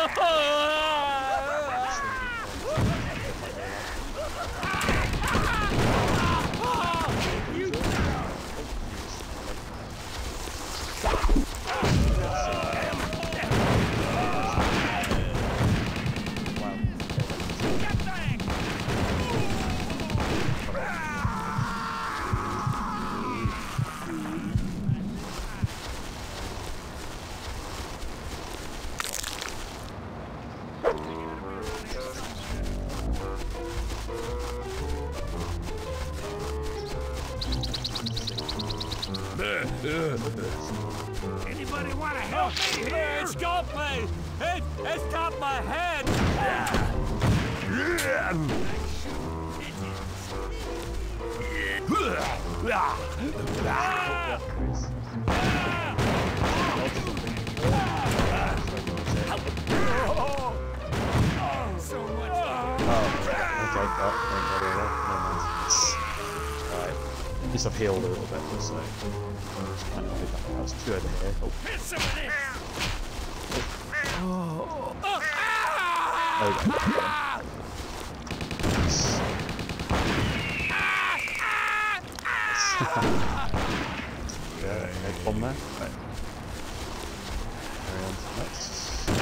Anybody know that was two over here. Oh, Here's some of this. oh, yeah, egg bomb there. Right. Carry on to the next. Uh,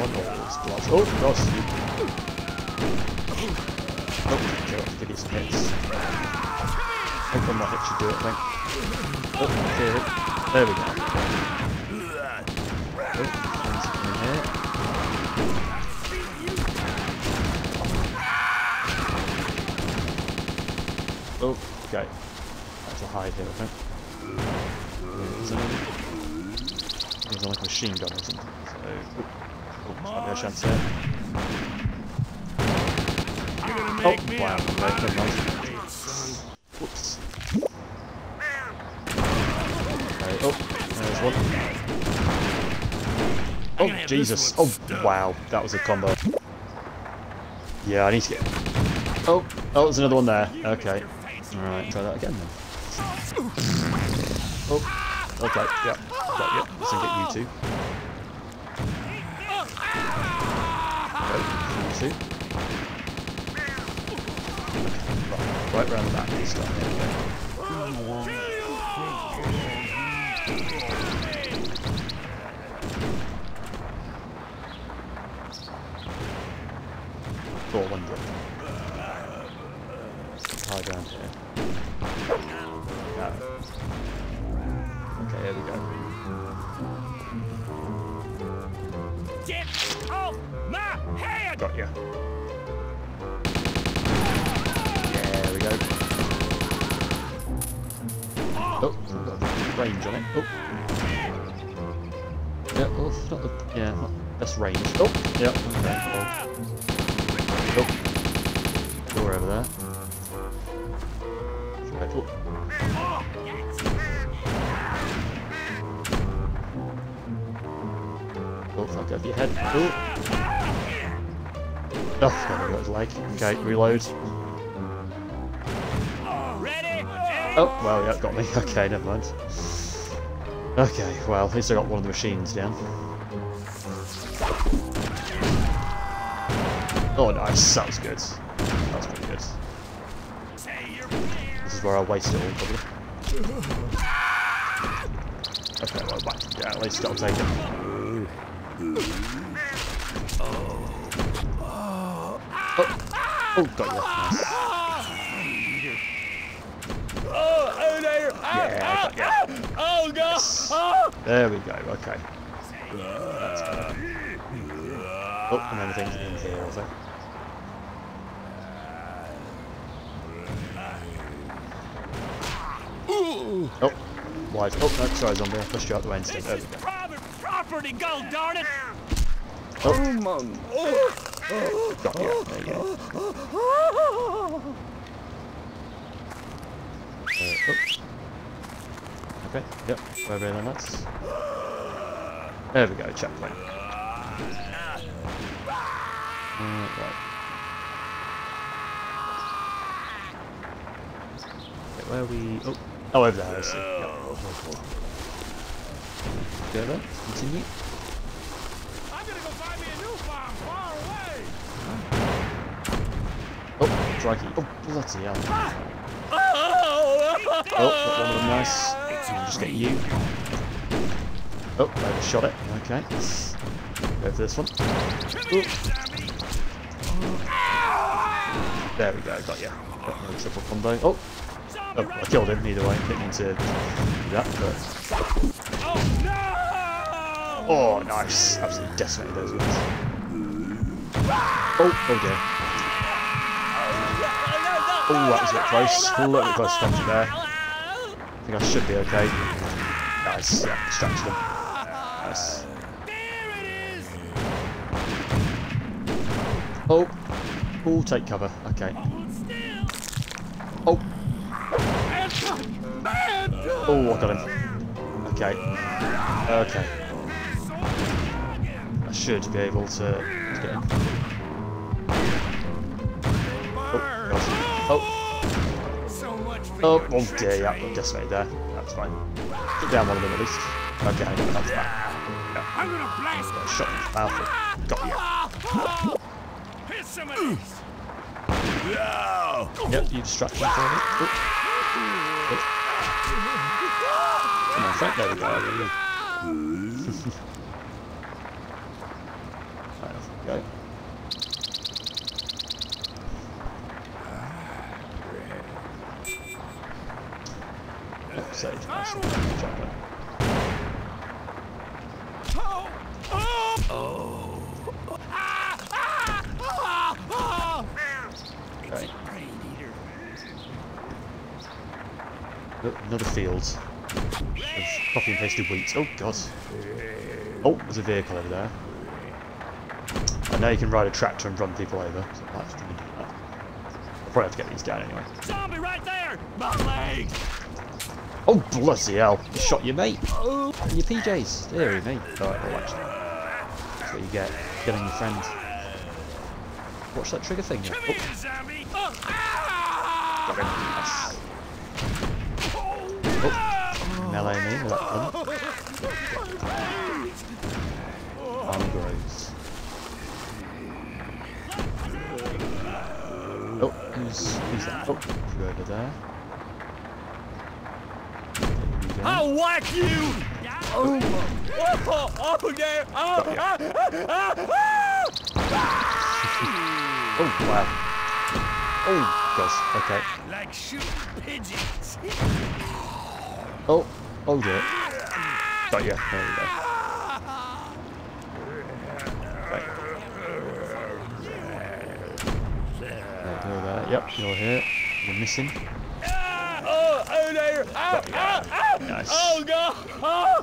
one more splash. Oh, gosh! Oh, let's give hits. Egg bomb might hit should do it, I think. Oh, okay. There we go. Oh, coming here. Oh, okay. That's a hide here, I think. There's like a machine gun or something. So, oh, oh might be a chance here. Oh, wow, a okay, never mind. big son. Whoops. Okay, oh, there's one. Gonna have Jesus. this Oh, one stuck. wow, that was a combo. Yeah, I need to get... Oh, oh, there's another one there. Okay. Alright, try that again then. Oh, okay, yep, got you. Let's get you two. Okay, you two. Right, right round the back this time. Okay. One drop. High ground here. Yeah. Okay, here we go. Get off my head! Got you. Yeah, there we go. Oh, got range on it. Oh. Yeah, oh, not the yeah, not best range. Oh, yeah, okay. Oh. Oh. Door over there. Right, oh. Fuck up your head. Oh. God, I got his leg. Okay, reload. Oh, well, yeah, got me. Okay, never mind. Okay, well, at least I got one of the machines down. Oh, nice. Was good. That was pretty good. This is where I'll waste it all, probably. Okay, well, back. Yeah, at least to take it. Oh. Oh, got you. Oh, oh! Ah, Yeah, ah, ah, oh, God! There we go, okay. That's better. Oh, and everything's in here, I think. Oh, wide. Oh, no, sorry, zombie. I pushed you out the way instead. This is private property, god darn it! Oh, got you. There you go. Uh, oh. Okay, yep, wherever then that's. There we go, checkpoint. Uh, right. Okay, where are we? Oh, Oh, I've done this. Good. Continue. A new. Oh, Draghi. Oh, bloody hell. Oh, got one of nice. So we'll just get you. Oh, I just shot it. Okay. Go for this one. Ooh. There we go, got you. Got no triple combo. Oh, oh, I killed him either way. Didn't mean to do that, but. Oh, no! Oh, nice. Absolutely decimated those ones. Oh, oh dear. Oh, that was a bit close. A little bit close to there. I think I should be okay. Nice. Yeah, distracted him. Nice. There it is! Oh. Oh, take cover. Okay. Oh, I got him. Okay. Okay. I should be able to to get him. Oh, God. oh, So much for oh, oh dear, yeah, got decimated there. That's fine. Took down one of them at least. Okay, I got that back. I'm gonna blast Got shot in the mouth. Got you. Here's some of these! Yep, you distracted for me. Come on, Frank, there we go. right, off we go. Oh, sage, nice. Chocolate. Oh, another field of copy and pasted wheat. Oh god. Oh, there's a vehicle over there. And now you can ride a tractor and run people over, so I might have to do that. I'll probably have to get these down anyway. Zombie right there! My leg! Oh bloody hell! You shot your mate! Oh, your PJs! Deary me. Alright, well actually. That's what you get. Getting your friend. Watch that trigger thing. Come Oh, here, zombie! Oh, ah! got him. Nice. Oh, melee me with that grows. Oh, who's, who's that? Oh, you over there. There we go. I'll whack you! Oh, oh, oh, yeah. Oh, ah, ah, ah, Oh, wow. Oh, gosh, okay. Like shooting pigeons! Oh, oh dear. Got ya. There we go. Yep, you're here. You're missing. ah. Oh, oh, there. Ah, ah, ah. Nice. Oh, God. Oh.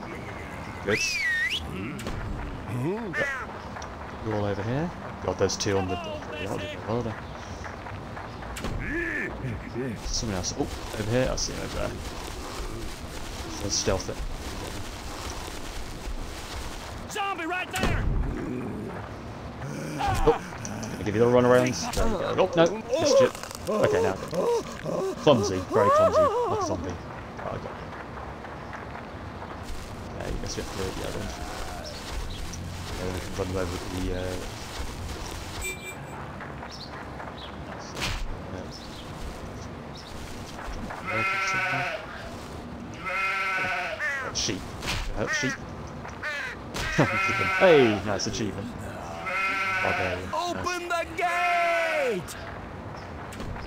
Good. Yep. You're all over here. God, those two on the. Yeah, done. Someone else. Oh, over here. I see him over there. Let's stealth it. Zombie right there! Oh, gonna give you the run arounds. There you go. Oh, no, missed it. Okay, now. Clumsy, very clumsy, like a zombie. Oh, I got you. Okay, I guess you have to do it the other end. Yeah, we can run them over with the. Uh... nice, uh, Sheep. Uh, sheep. hey, nice achievement. Barbarian. Nice. The gate!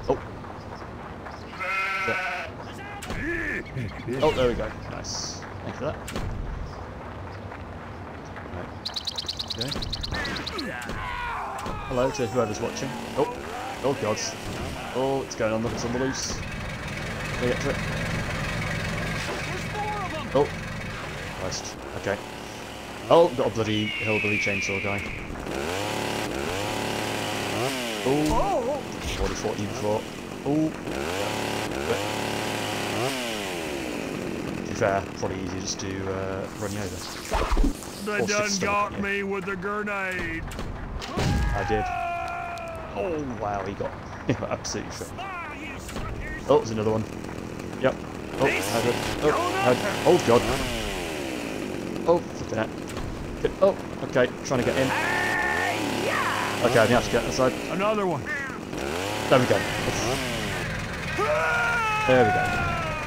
Oh. Oh, there we go. Nice. Thank you for that. Right. Okay. Hello to whoever's watching. Oh. Oh, God. Oh, it's going on. It's on the loose. Can I get to it? Oh. Okay. Oh, got a bloody hillbilly chainsaw guy. Oh. Already fought you before. Oh. To be fair, probably easier just to uh, run you over. They Or done got me with a grenade! I did. Oh wow, he got, absolutely shot. Oh, there's another one. Yep. Oh. Oh, oh god. Oh, flipping it. Good. Oh, okay, trying to get in. Okay, I have to get inside. Another one! There we go. There we go.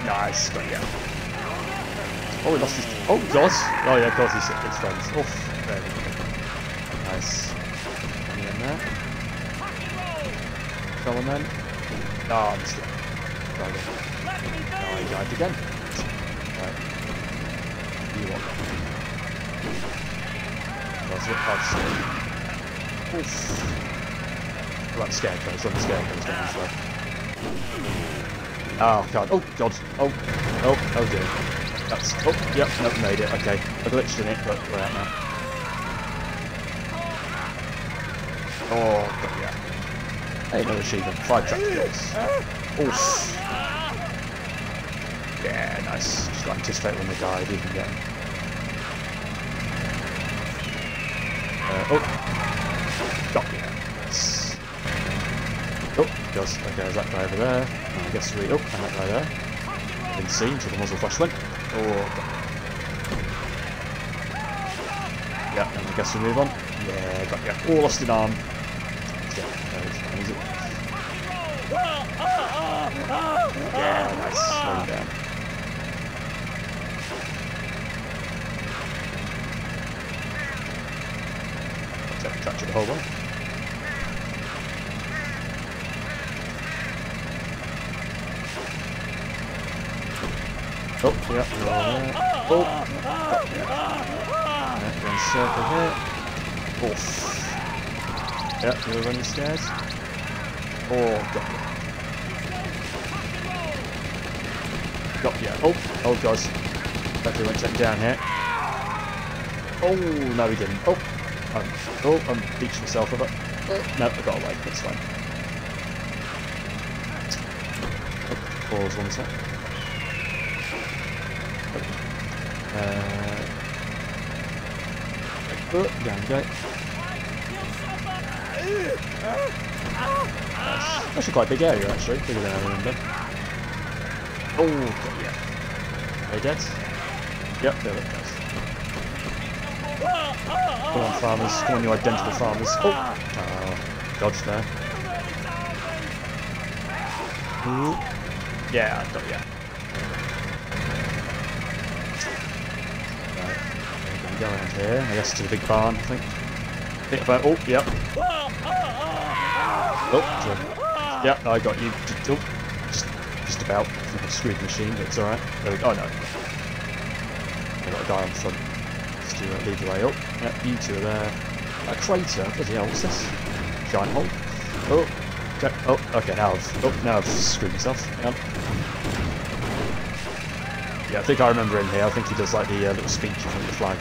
Nice, got you. Oh, he lost his... Oh, God! Oh, yeah, of course he's his friends. Oof, there we go. Nice. Any in there? Come on, then. Ah, oh, missed it. Right. Oh, he died again. Right. You want that? That's it, hard to see. Oof. Right, scarecrows, run the scarecrows down as well. Oh, God. Oh, God. Oh, oh, oh, dear. That's, oh, yep, nope, made it, okay. I glitched in it, but we're out now. Oh, God, yeah. Hey, another achievement. Five tractor kills. Oof. Yeah, nice. Just got anticipate when they died, even get them. Oh. Got you. Oh, goes. Okay, there's that guy over there. And I guess we. Oh, and that guy there. Didn't see the muzzle flash went. Oh. Yeah, and I guess we move on. Yeah, got you. Oh, lost an arm. Yeah. Yeah, nice. Slow down. Take capture the whole one. Oh, yeah, you're all there. Oh, got you. Yeah, then circle here. Oof. Yeah, you're running stairs. Oh, got you. Got you. Oh, oh god. Hopefully won't down here. Oh, no he didn't. Oh, I'm, oh, I'm beached myself a bit. Oh, no, I got away. That's fine. Oh, pause one sec. Uh, oh, down we go. Nice. Actually quite a big area actually, bigger than I remember. Oh, yeah. Are they dead? Yep, they're dead. Come on, farmers. Come on, you identical farmers. Oh, oh dodge there. Ooh. Yeah, I got yeah. Right, we're go around here. I guess to the big barn, I think. Think about. Oh, yep. Oh. Yep, I got you. Oh, just, just about. I think I screwed the machine, but it's alright. There we go. Oh no. I got a guy on the front. To uh, lead the way up. Yep, you two are there. A crater. Bloody hell, what's this? Giant hole. Oh. Okay. Oh, okay, now I've, oh, now I've screwed myself. Yep. Yeah, I think I remember him here. I think he does like the uh, little speech in front of the flag.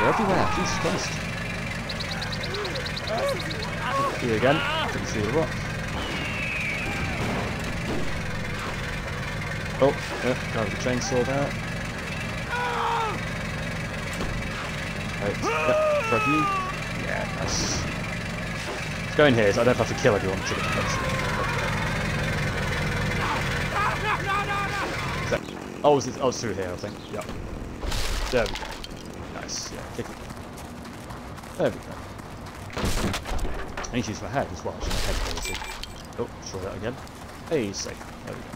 Are everywhere. Jesus Christ. Here again. Couldn't see the rock. Oh, yeah, the chainsaw there. Right, yep, you. Yeah, nice. Let's go in here, so I don't have to kill everyone to get Oh, was it, oh, it's through here, I think. Yep. There we go. Nice. Yeah, kick it. There we go. I need to use my head as well, so my head policy. Oh, try that again. Hey, safe. There we go.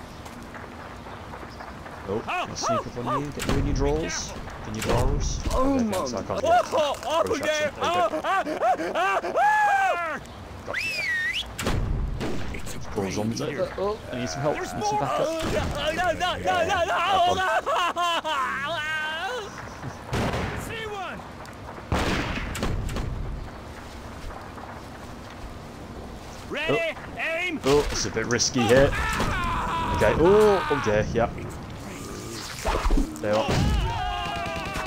Oh, sneak up on you? Get you in your drawers? In your drawers? Oh, my so I God. it. Oh, oh, Push yeah. action. There you go. Oh, ah, ah, ah, Got you. It's a Crawls brain on. eater. Oh, I need some help. There's I need some more. backup. ah. No, no, no, no, no. See one. Ready? Aim. Oh, it's a bit risky here. Okay. Oh, oh dear. Yep. There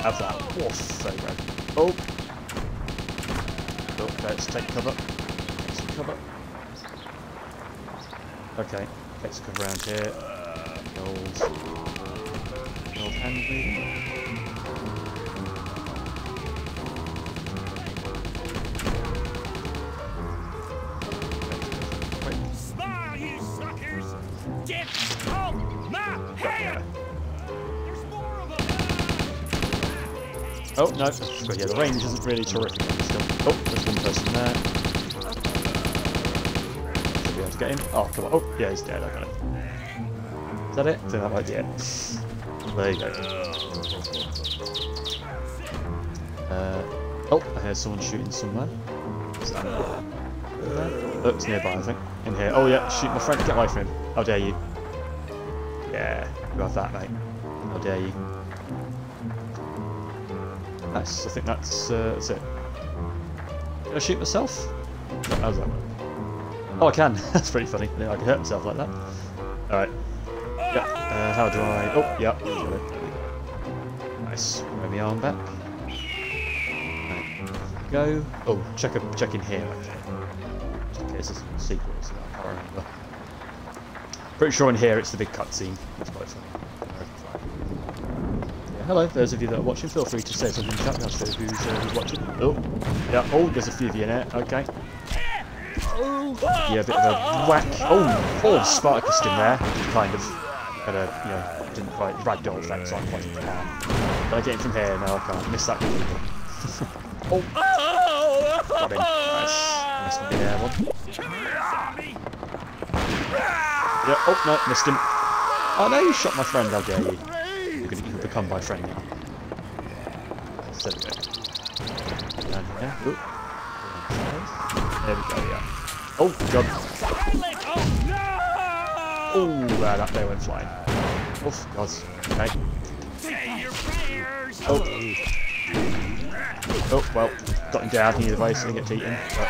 Have that. Oh, Woof. There you. Oh. Oh, let's take cover. Some cover. Okay. let's cover around here. Uh, Gold. Gold hand Oh, no. But yeah, the range isn't really terrific. Oh, there's one person there. Should be able to get him. Oh, come on. Oh, yeah, he's dead. I got it. Is that it? That might be it. There you go. Uh, oh, I hear someone shooting somewhere. Oh, it's nearby, I think. In here. Oh, yeah, shoot my friend. Get away from him. How dare you. Yeah, you have that, mate. How dare you. Nice. I think that's, uh, that's it. Can I shoot myself? How does that work? Oh, I can. that's pretty funny. Yeah, I can hurt myself like that. Alright. Yeah. Uh, how do I... Oh, yeah. Nice. Throw my arm back. Go. Oh, check, check in here, actually. Just in case there's a secret or. I can't remember. Pretty sure in here it's the big cutscene. That's quite funny. Hello, those of you that are watching, feel free to say something in the chat. I'll show who's, uh, who's watching. Oh, yeah. Oh, there's a few of you in there. Okay. Yeah, a bit of a whack. Oh, oh, Spartacus in there. Kind of. But, uh, you know, didn't quite ragdoll effect, so I'm quite calm. Can I get him from here? No, I can't. Miss that oh, got him. Nice. Nice one there, one. Yeah, oh, no, missed him. Oh, no, you shot my friend, how dare you. You're gonna, you become my friend now. There we go. Down here. Ooh. There we go, yeah. Oh, God. Oh, uh, that they went flying. Oh, God. Okay. Oh. Oh, well, got him down either way, so he gets eaten. But...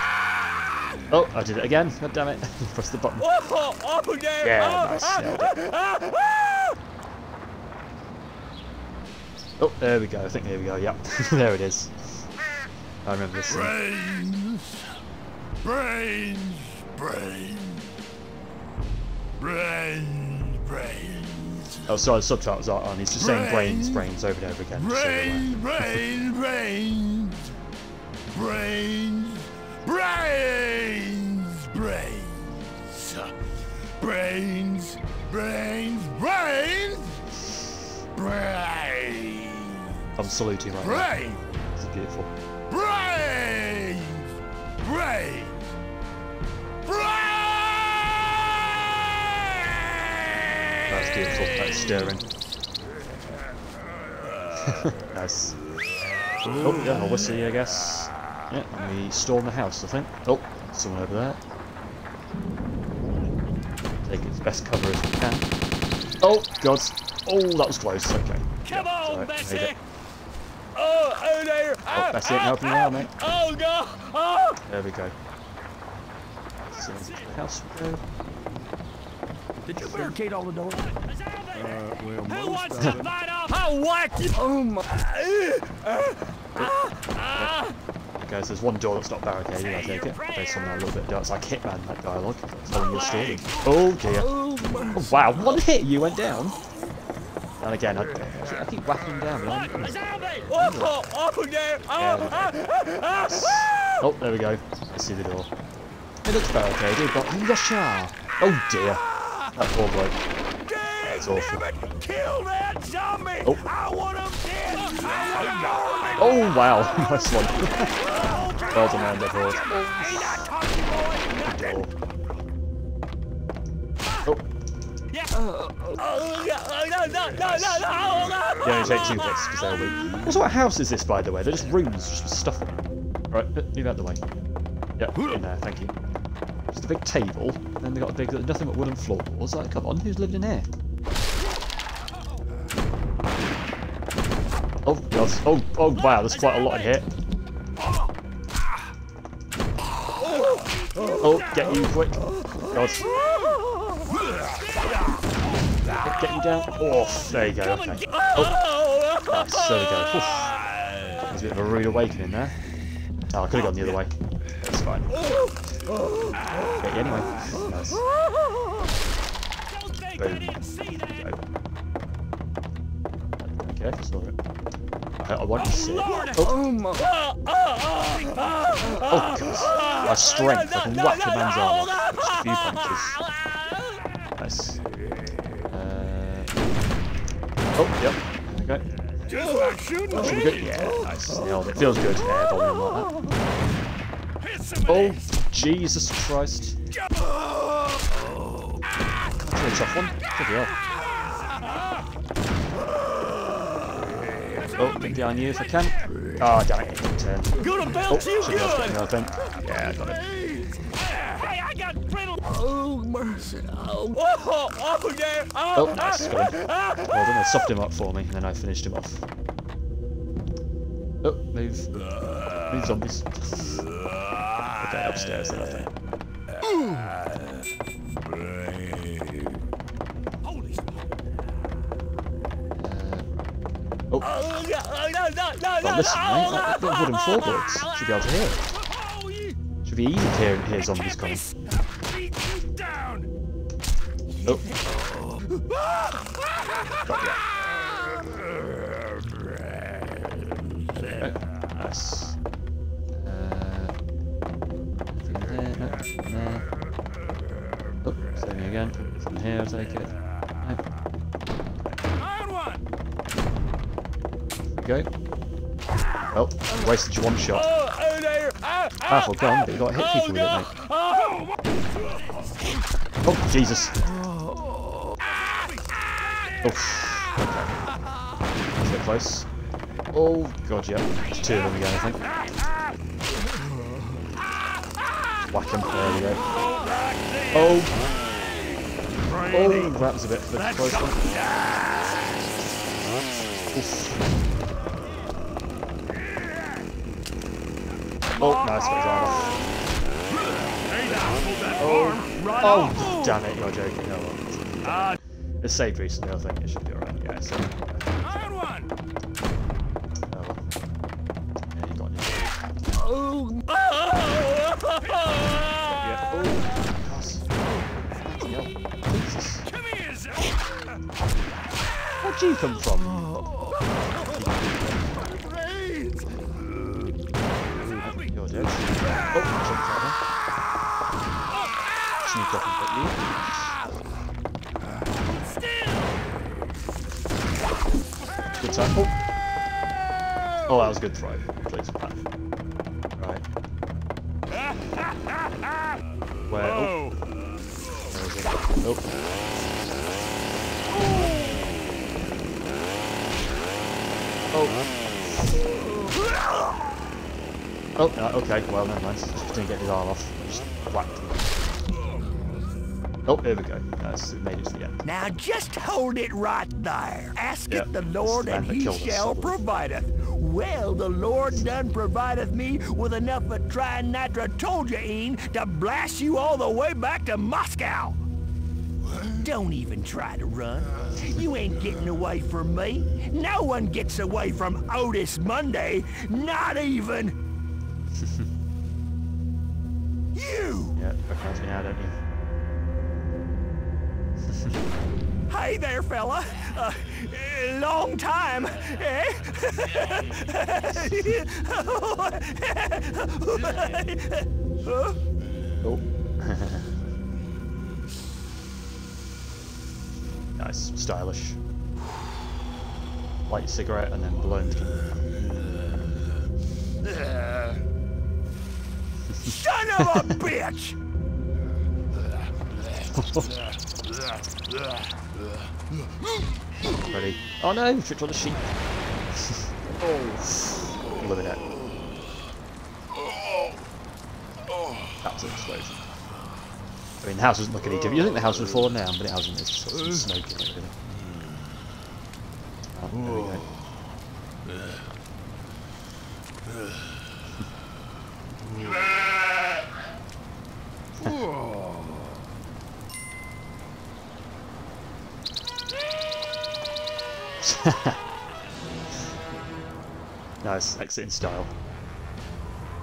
Oh, I did it again. God damn it. Press the button. Oh! Yeah, nice. Nailed it. Oh, there we go. I think there we go. Yep. there it is. I remember this. Brains, brains, brains, brains, brains. Oh, sorry, the subtitles aren't on. He's just saying brains, brains over and over again. just so you're Brains, brains, brains, brains, brains, brains, brains, brains, brains, brains, I'm saluting right now. brains, It's beautiful. brains, brains, That's brains. beautiful. That's stirring. nice. Oh, yeah, I'll whistle you, I guess. Yeah, and we storm the house, I think. Oh, someone over there. Take its best cover as we can. Oh, God. Oh, that was close. Okay. Come Yeah, on, alright, Bessie! Made it. Oh, oh there! Oh, Bessie ain't helping you out, mate. Oh, God! Oh! There we go. So the house we go. Did you barricade all the doors? Uh, well, Who wants to fight off? I'll whack you! Oh my! Okay, so there's one door that's not barricaded, I take it. There's something a little bit dark. It's like Hitman, that dialogue. Telling your story. Oh dear. Oh, wow, one hit you went down. And again, I, I keep whacking down. behind Oh, up again! Oh, Yeah, Oh, there we go. I see the door. It looks barricaded, but Yasha! Oh dear. That poor bloke. It's awful. Kill that zombie! Oh. I want him dead! Oh wow, nice one. well done, Andy Ford. Ain't Oh, Yeah. Oh, yeah. Oh, no, no, no, no, no, only take two hits because they're weak. What sort of house is this, by the way? They're just rooms, just stuff. Right, move out the way. Yeah, in there, thank you. Just a big table, then they got a big, nothing but wooden floors. Like, come on, who's lived in here? Oh, God. Oh, oh, wow, there's quite a lot in here. Oh, get you quick. God. Get you down. Oh, there you go, okay. Oh, Nice, there we go. Oof. There's a bit of a rude awakening there. Oh, I could have gone the other way. That's fine. Get you anyway. Nice. Don't think Boom. I didn't see that. Okay, saw it. I, I want to see it. Oh, Oh my! oh god. My strength, I can whack a man's arm. Just a few punches. Oh, yep. Go. Just like shooting be good. Yeah. Nailed it. Feels good. Air bombing like that. Oh, Jesus Christ. It's a tough one. Bloody hell. Oh, get behind you if I can. Oh, damn it, turn. Gonna Oh, you good. me, I. Yeah, I got it. Oh, mercy. Oh, Oh, oh, yeah. Oh, Oh, nice, got him. ah, Well done, they soft him up for me, and then I finished him off. Oh, move. Move zombies. Okay, upstairs then, I think. Holy oh, Oh, no, no, no, no, well, listen, mate, that, that little wooden floorboards should be able to hear it. Should be easy to hear, hear zombies coming. Oh, okay, nice. Uh, there, no, there. Oh, same again. From here, I'll take it. No, Iron one. there we go. You wasted your one shot. Oh, oh, Powerful gun, but you got hit Oh, people with it, mate. Oh, Oh, Jesus. Oh. Okay. A close. Oh, God, yeah. There's two of them again, I think. Whack him. There we go. Oh. Oh, that was a bit of a close one. Oof. Oh, nice. Off. Oh, Run Oh, damn it, you're joking. No, it's saved recently, I think. It should be alright. Yeah, so. Iron one. Oh, well. Yeah, you got it. oh, Oh. Yeah. Oh, gosh. Bloody hell. Jesus. Come here, Zach. Where'd you come from? You're dead. Oh, out. Sneak up and. Tackle. Oh, that was a good throw. Please, Pat. Right. Where? Oh, where is it? Oh. Oh. Oh, uh, okay, well, never mind. Just didn't get his arm off. Just whacked him. Oh, there we go. Uh, That's it made it to the end. Now just hold it right there. Ask Yeah, it the Lord, and he shall provideth. Well, the Lord done provideth me with enough of trinitrotoluene to blast you all the way back to Moscow. Don't even try to run. You ain't getting away from me. No one gets away from Otis Monday, not even you. Yeah, me now, don't you? Hey there, fella. Uh, long time, eh? Huh? Oh. nice, stylish. Light cigarette and then blend. Son of a bitch! Ready? Oh no, tripped on the sheep. oh, it. That was an explosion. I mean, the house doesn't look any different. You think the house would fallen down, but it hasn't. It's just smoke in it, really. Oh, there we go. nice, exit in style.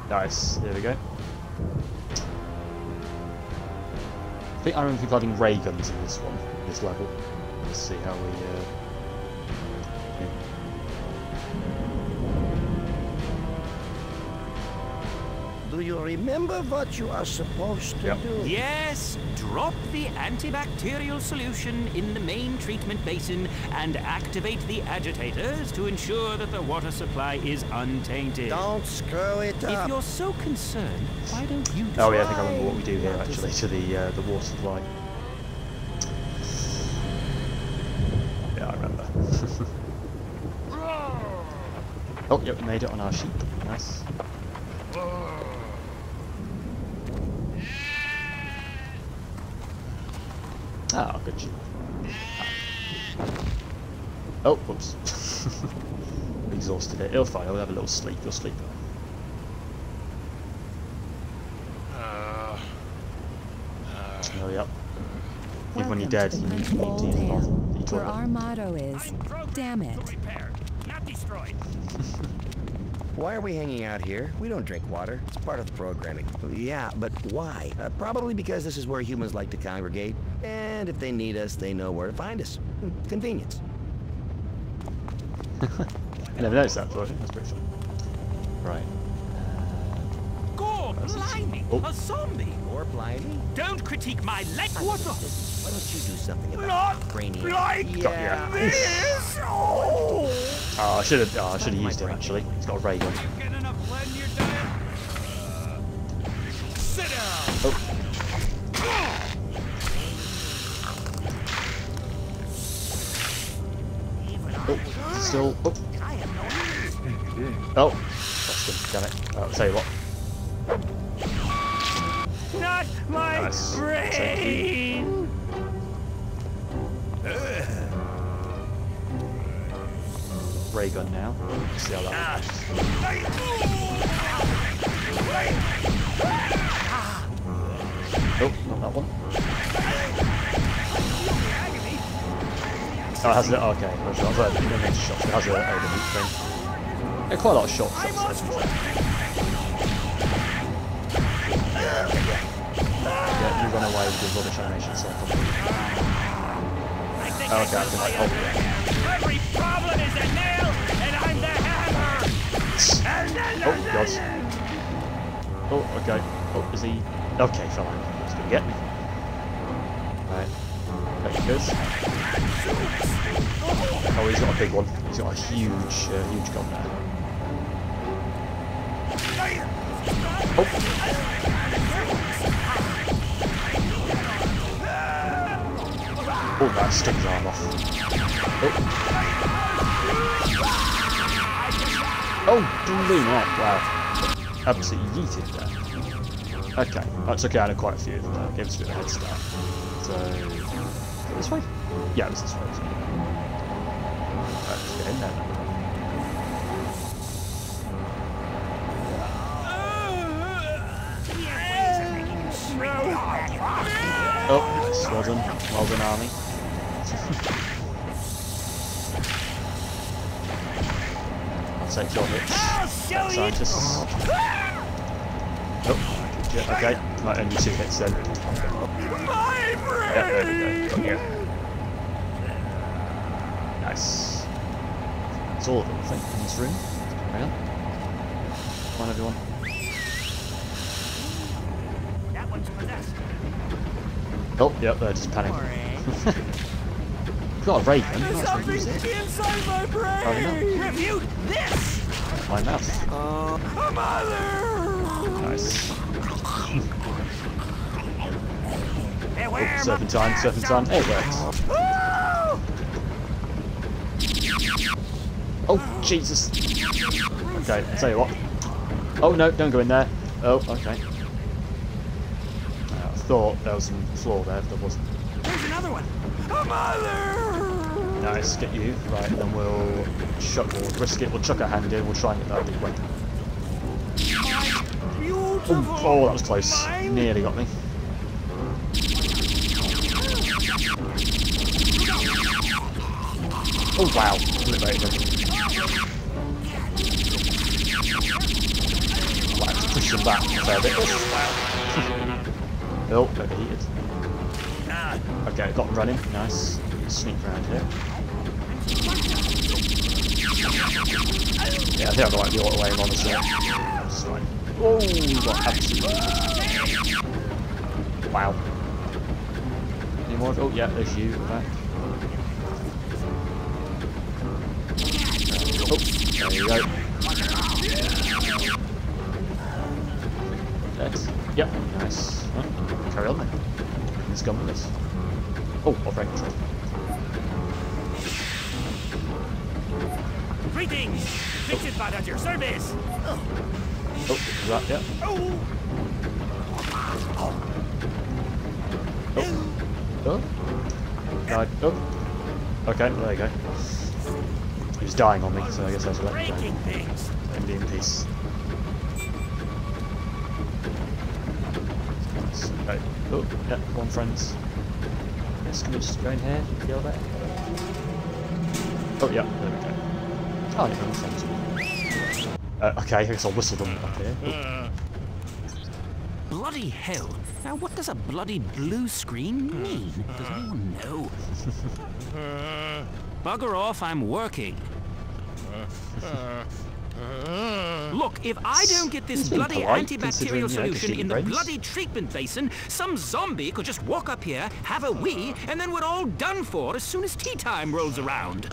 Nice, there we go. I think I remember people having ray guns in this one, this level. Let's see how we. Uh... Do you remember what you are supposed to yep. do? Yes, drop the antibacterial solution in the main treatment basin and activate the agitators to ensure that the water supply is untainted. Don't screw it up. If you're so concerned, why don't you Oh yeah, I think I remember what we do here actually to the uh, the water supply. Yeah, I remember. oh, yep, we made it on our sheep. Nice. Ah, good sheep. Oh, whoops. Exhausted it. It'll fine. I'll have a little sleep. You'll sleep. Uh, Oh, yep. Even when you're dead, to you the need to Country Old the Dale, where toilet. our motto is, damn it. repair, not destroy. Why are we hanging out here? We don't drink water. It's part of the programming. Yeah, but why? Uh, probably because this is where humans like to congregate, and if they need us, they know where to find us. Hmm, Convenience. I never noticed that before. That's pretty fun. Right. God, blimey, Oh. a zombie! Or Blimey? Don't critique my leg. What the? Why don't you do something about Not Brainiac? like Got ya. this! Oh! Oh, I should have. Oh, I should have used him actually. He's got a ray gun. Still. Oh, oh, lost him. Damn it. Oh, I'll tell you what. Not my Nice. brain! Ray gun now. See how that ah. works. Ah. Oh, not that one. Oh, it has it. Okay, I was I was like, it shots. It has a overheat thing. Yeah, quite a lot of shots. that's it. Yeah, you run away with your rubbish animation cycle. I think Oh, okay, I can like hold it. Every problem is a nail, and I'm the hammer. Oh, God. Oh, okay. Oh, is he... Okay, fine. He's gonna get me. Right. There he goes. Oh, he's got a big one. He's got a huge, uh, huge gun there. Oh! Oh, that stuck his arm off. Oh! Oh, blooming heck, wow. Absolutely yeeted there. Okay, that took out quite a few of them. Gave us a bit of a head start. So, this way? Yeah, this way. wasn't it? Right, let's get in there then. Oh, nice. Well done. Well done, Army. I'll take your hits. I'll show you! Scientists. Oh, yeah, okay. Might only two hits then. My Yeah, there we go. Got you. Nice. That's all of them, I think, in this room. Hang on. Come on, everyone. That one's possessed. Oh, yep, they're just panicking. got a ray gun. There's something inside my Probably not. brain! Refute this! My mouth. Oh, a mother! Nice. Beware Oh, serpentine, serpentine. It works. Oh! Oh, Jesus. Okay, I'll tell you what. Oh, no, don't go in there. Oh, okay. Uh, I thought there was some floor there, but there wasn't. There's another one! A mother! Nice, get you. Right, and then we'll chuck, we'll risk it, we'll chuck our hand in, we'll try and get that big weapon. Beautiful! Oh, oh, that was close. mind. Nearly got me. Oh, wow. Him back. Oh, overheated. Okay, got running. Nice. Sneak around here. Yeah, I think I got like the auto aim on. That's fine. Oh, got absolutely. Wow. Any more? Oh, yeah, there's you. Back. Oh, there you go. Yep, nice. Well, carry on then. Let's go with this. Oh, off range. Greetings! Fixit bot at your service! Oh, is that, yeah. Oh! Oh. oh. Died. Oh. Okay, there you go. He was dying on me, so I guess I should let him Breaking things! go. Let him be in peace. Okay. Oh, yeah, come on, friends. Yes, can we just go in here? The elevator? Oh, yeah, there we go. Oh, yeah, friends. Uh, okay, I guess I'll whistle them up here. Oh, Bloody hell. Now, what does a bloody blue screen mean? Does anyone know? Bugger off, I'm working. Look, if I don't get this bloody antibacterial considering, you know, solution in the brains. bloody treatment basin, some zombie could just walk up here, have a wee, and then we're all done for as soon as tea time rolls around.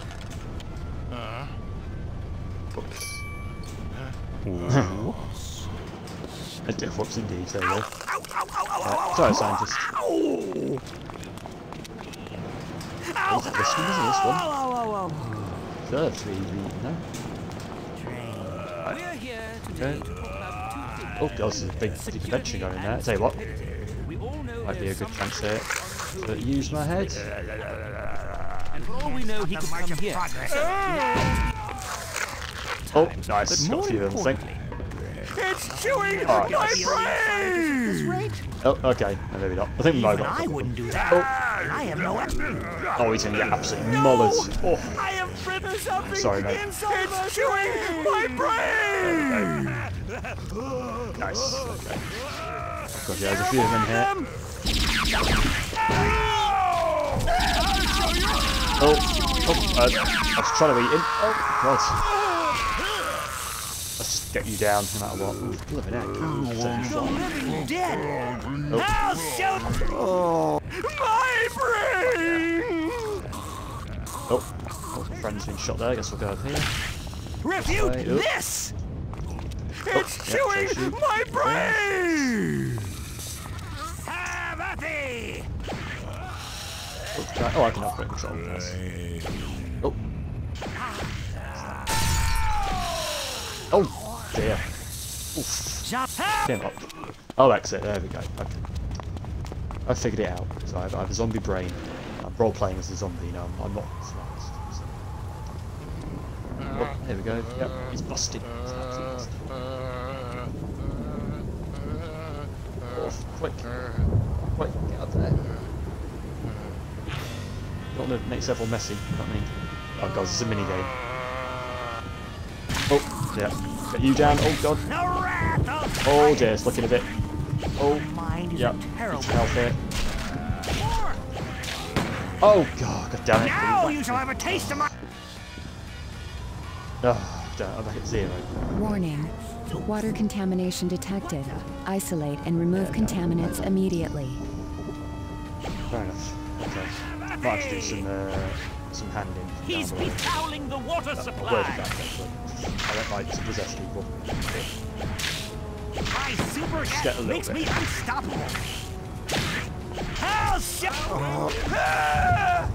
A dead whoops indeed, there we go. Sorry, scientist. Ow! Ow! He's listening, isn't this one? Ow, ow, ow, Third three, no? We're here today to talk about two things. Oh, God, there's a big big adventure going in there. Tell you what, We all know might be a good chance here to use my head. And for all we know, he could come here. progress. Oh, But nice. Got more a few of them, I think. importantly, It's chewing Oh, my yes. brain! Oh, okay. No, maybe not. I think we might Even have got a I couple of wouldn't do that. And I have no weapon. Oh, he's gonna get absolutely No! mollered. Oh, I have written something Sorry, mate. inside It's chewing my brain! Nice. Okay. God, yeah, there's a few of them in here. Oh, oh, uh, I was trying to eat him. Oh, God. Let's just get you down no matter what. Ooh, Look at that. Second shot. living dead. Oh, I'll show my brain! oh, oh, friend's been shot there. I guess we'll go over here. Refute way, oop. this! It's yeah, chewing shoot. my brain! Have at thee! Oh, oh I can have quick control. Nice. Oh. Oh, dear. Oof. Came up. Oh, exit. There we go. Okay. I figured it out. So I have, I have a zombie brain. I'm role playing as a zombie now. I'm, I'm not sliced. So. Oh, there we go. Yep. He's busted. Off, quick. Quick, get up there. Don't want to make yourself all messy, you know what I mean? Oh god, this is a mini game. Oh, yeah. Get you down. Oh god. The wrath of Oh dear, it's looking a bit. Oh, mind is yep. a Need terrible some help here. Oh god, god damn it. Now you shall have a taste of my Oh, damn, I'm back at zero. Warning. Water contamination detected. Isolate and remove contaminants immediately. Fair enough. Okay. Might have to do some, uh, some handing. He's down below. befouling the water Word of supply. that. I don't like to possess people. my super get gas makes bit. me unstoppable. I'll show Ah!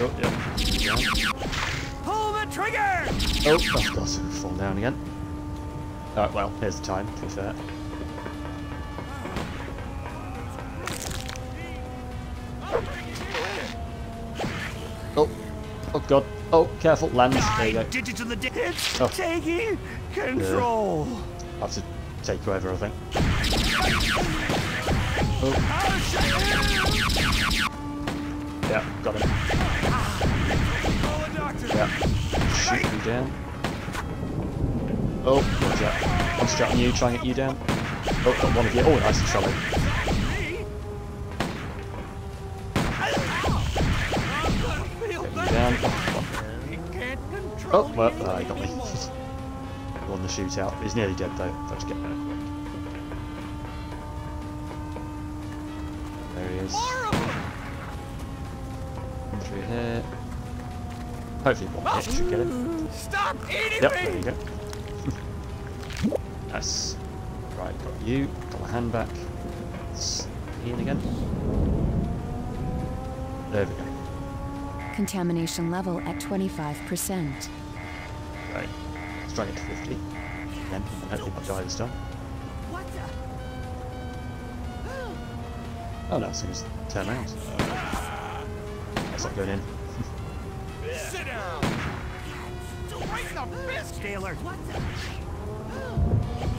Oh, yeah. Pull the trigger! Oh, oh god, fall down again. Alright, well, here's the time, to be fair. Oh, oh god. Oh, careful, land. There you go. Did it to the Oh. taking control. I have to take over, I think. Oh, I'll show you! yeah, got him. Call a doctor. Yeah. Shoot you down. Oh, what's that? Concentrate on you, try and get you down. Oh, got one of you. Oh, nice trolley. Get you down. Oh, oh well, uh, he got me. Won the shootout. He's nearly dead though. Just get quick. There he is. Come through here. Hopefully one hit should get him. Stop eating Yep, there you go. Nice. Right, got you. Got my hand back. Let's Ian again. There we go. Contamination level at 25%. Right. Let's try and get to 50. Then, and hopefully not die this time. Oh no, so just turn around. That's not going in. Sit down. Right in the fist, Taylor.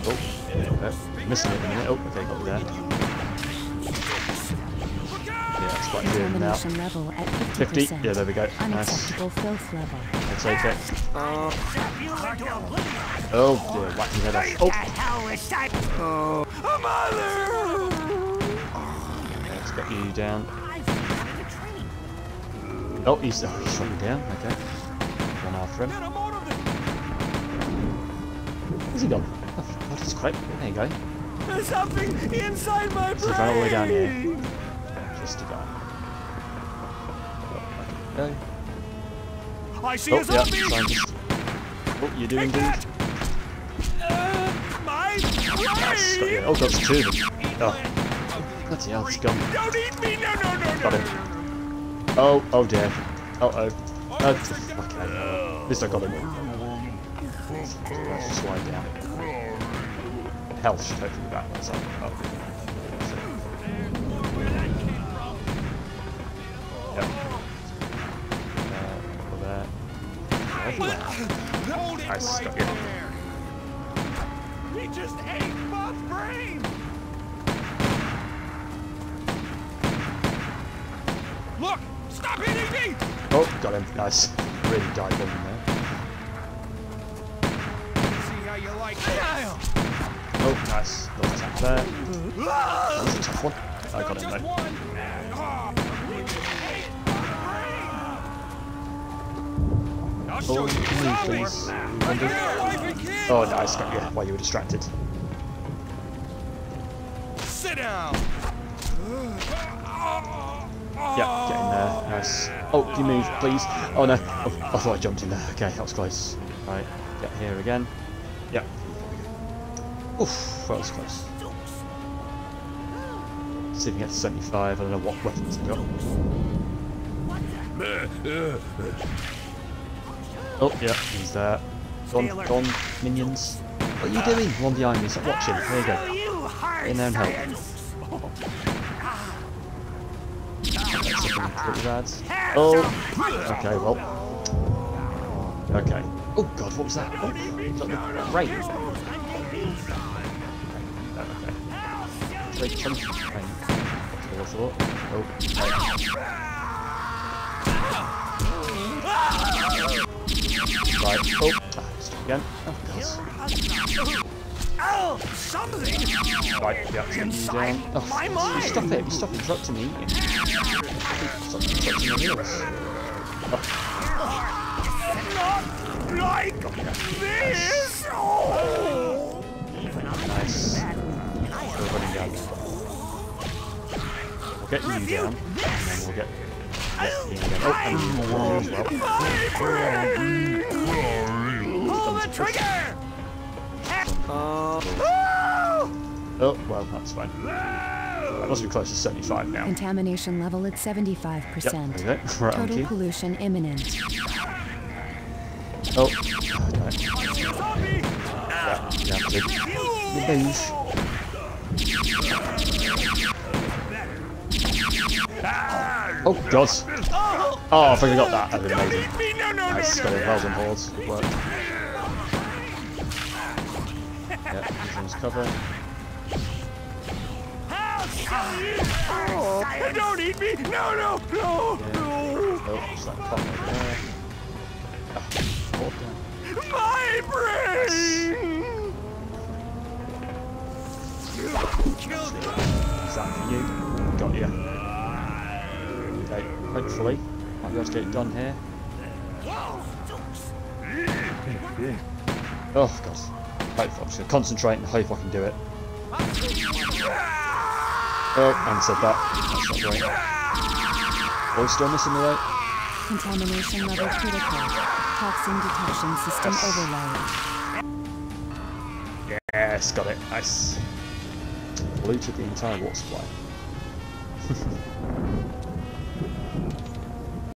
Oh, uh, missing it a minute. Oh, okay, got there. Yeah, that's quite good now. Level at 50%. 50. Yeah, there we go. Nice. Unacceptable filth level. Let's take it. Oh dear, whack your head off. Oh, okay, let's get you down. Oh, he's, oh, he's shot you down. Okay. Run after him. Where's he gone? He's quite. There you go. There's something inside my So run all the way down here. Just to go. Okay. I see Oh, a yeah, zombie! Oh, you do indeed. that! Uh, my Nice. Got you. Oh, got two of them. Oh. Bloody hell, it's gone. Don't eat me! No, no, no, Got no! him. Oh, oh dear. Oh, oh. Oh, fucking hell. At least I got him. Let's just slide down. Yep. Uh, over there. Everywhere. Hold it Nice, right got you. there. He just ate my brain. Look! Stop hitting me! Oh, got him. Nice. Really dived in Oh, nice. Little attack there. That was a tough one. I got him though. one. He just ate my brain. I'll Oh, you please, some please. Oh, more. Right here, wife and kids. Oh, nice. Got you while you were distracted. Sit down. Yeah, get in there. Nice. Oh, can you move, please? Oh no. Oh, I thought I jumped in there. Okay, that was close. Right, get here again. Yep. Oof, that was close. See if we 75. I don't know what weapons we got. Oh, yeah, he's there. Gone, gone, minions. What are you doing? One behind me, stop watching. There you go. Oh, you hard In there and help. science! That's something pretty bad. Oh, okay, well. Okay. Oh god, what was that? Oh, is that the rain? Okay. Very chunky rain. That's what Oh, okay. Right, oh, stop again. Oh, god. Oh, something! Right, yeah, take oh, you Inside down. Oh, my mind. Stop it, stop interrupting me. Stop interrupting my meals. Oh. Not like this! Oh! We're running down. We'll get you down, oh, and then we'll get Ian again. Oh, and you as well. Pull the trigger! Oh! Oh, well, that's fine. That must be close to 75 now. Contamination level at 75%. Yep, there we. Right, Total pollution imminent. Oh, right. Yeah, yeah, good. Good move. Oh, God. Oh, I think I got that. That'd been amazing. No, no, Nice, no, got it. no. Wells and boards. Good work. Yeah, use his cover. Oh, don't eat me! No, no, no, no! Oh, just that pop over there. Ah, hold down. My brain! Is that for you? Got you. Okay, hopefully. Might be able to get it done here. Oh, God. Hope, I'm just going to concentrate and hope I can do it. Oh, and said that. That's not great. Oh, still missing the right. Contamination level critical. Toxin detection system overload. Yes, got it. Nice. Looted the entire water supply.